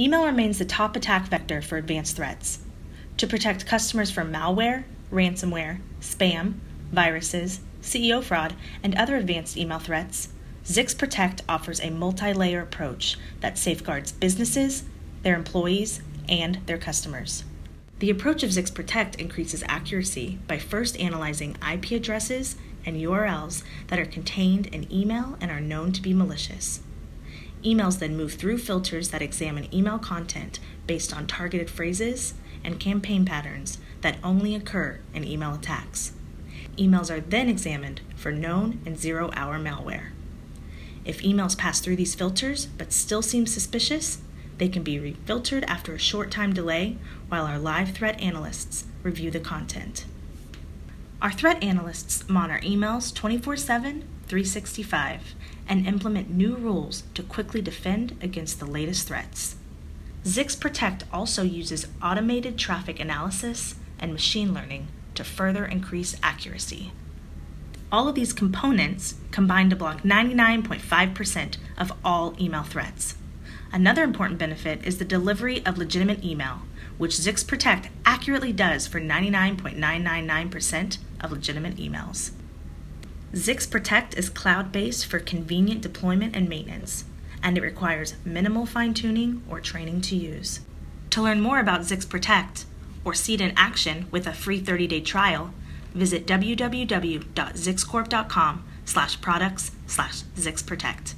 Email remains the top attack vector for advanced threats. To protect customers from malware, ransomware, spam, viruses, CEO fraud, and other advanced email threats, Zix Protect offers a multi layer approach that safeguards businesses, their employees, and their customers. The approach of Zix Protect increases accuracy by first analyzing IP addresses and URLs that are contained in email and are known to be malicious. Emails then move through filters that examine email content based on targeted phrases and campaign patterns that only occur in email attacks. Emails are then examined for known and zero hour malware. If emails pass through these filters but still seem suspicious, they can be refiltered after a short time delay while our live threat analysts review the content. Our threat analysts monitor emails 24 7, 365, and implement new rules to quickly defend against the latest threats. Zix Protect also uses automated traffic analysis and machine learning to further increase accuracy. All of these components combine to block 99.5% of all email threats. Another important benefit is the delivery of legitimate email, which Zix Protect accurately does for 99.999% of legitimate emails. Zix Protect is cloud based for convenient deployment and maintenance, and it requires minimal fine tuning or training to use. To learn more about Zix Protect or see it in action with a free 30-day trial, visit www.zixcorp.com slash products slash zixprotect.